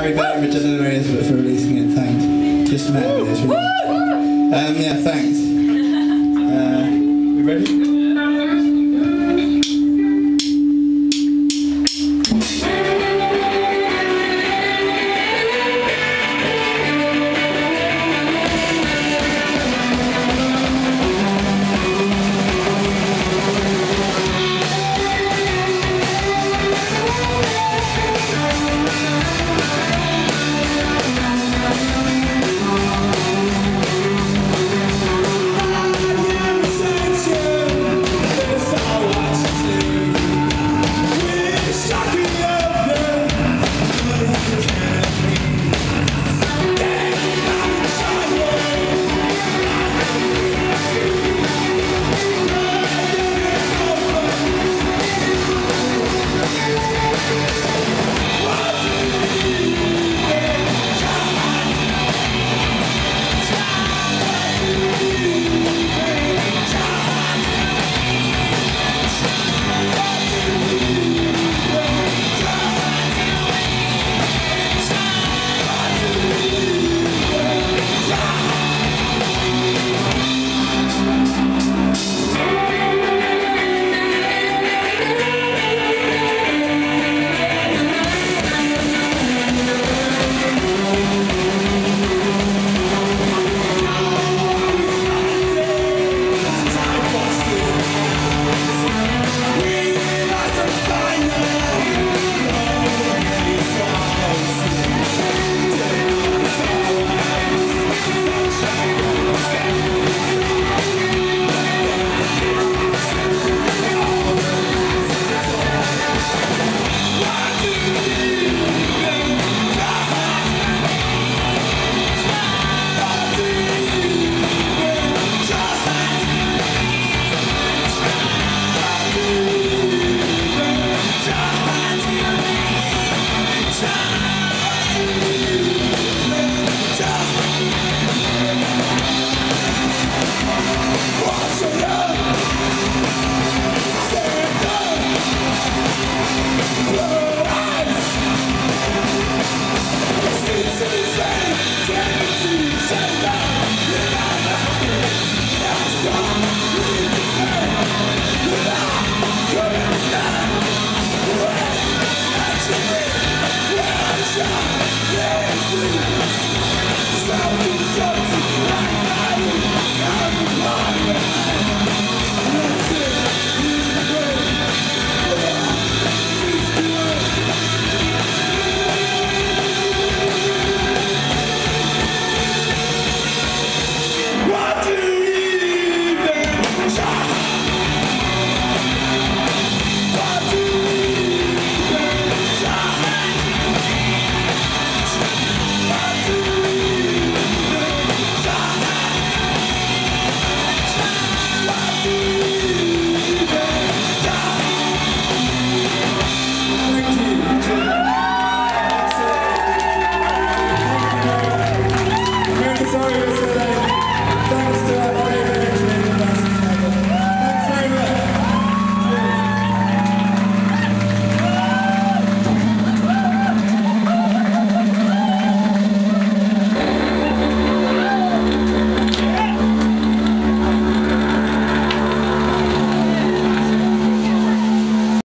Barry Burt, Richard and Elizabeth for releasing it. Thanks. Just met me. It's really... Um, yeah, thanks. Uh,